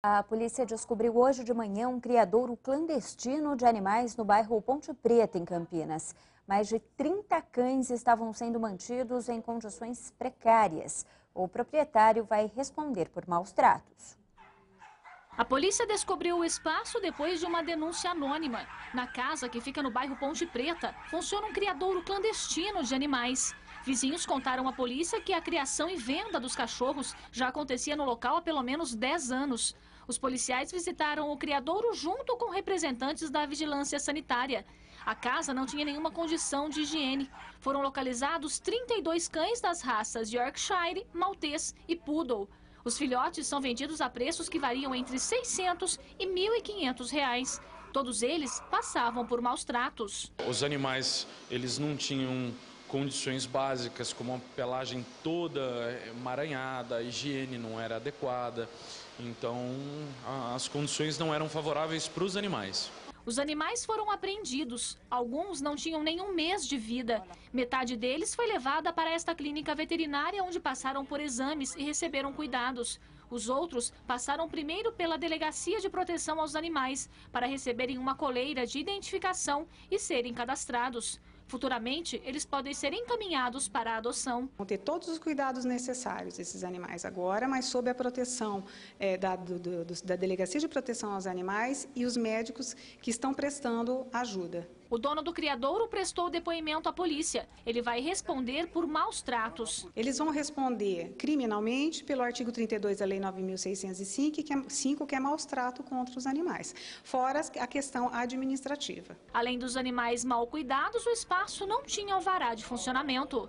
A polícia descobriu hoje de manhã um criadouro clandestino de animais no bairro Ponte Preta, em Campinas. Mais de 30 cães estavam sendo mantidos em condições precárias. O proprietário vai responder por maus tratos. A polícia descobriu o espaço depois de uma denúncia anônima. Na casa que fica no bairro Ponte Preta, funciona um criadouro clandestino de animais. Vizinhos contaram à polícia que a criação e venda dos cachorros já acontecia no local há pelo menos 10 anos. Os policiais visitaram o criadouro junto com representantes da vigilância sanitária. A casa não tinha nenhuma condição de higiene. Foram localizados 32 cães das raças Yorkshire, Maltês e Poodle. Os filhotes são vendidos a preços que variam entre 600 e 1.500 reais. Todos eles passavam por maus tratos. Os animais, eles não tinham condições básicas, como a pelagem toda emaranhada, a higiene não era adequada. Então, as condições não eram favoráveis para os animais. Os animais foram apreendidos. Alguns não tinham nenhum mês de vida. Metade deles foi levada para esta clínica veterinária, onde passaram por exames e receberam cuidados. Os outros passaram primeiro pela Delegacia de Proteção aos Animais para receberem uma coleira de identificação e serem cadastrados. Futuramente, eles podem ser encaminhados para a adoção. Vão ter todos os cuidados necessários esses animais agora, mas sob a proteção é, da, do, do, da Delegacia de Proteção aos Animais e os médicos que estão prestando ajuda. O dono do criadouro prestou depoimento à polícia. Ele vai responder por maus tratos. Eles vão responder criminalmente pelo artigo 32 da Lei 9.605, que é, 5, que é maus trato contra os animais, fora a questão administrativa. Além dos animais mal cuidados, o espaço não tinha alvará de funcionamento.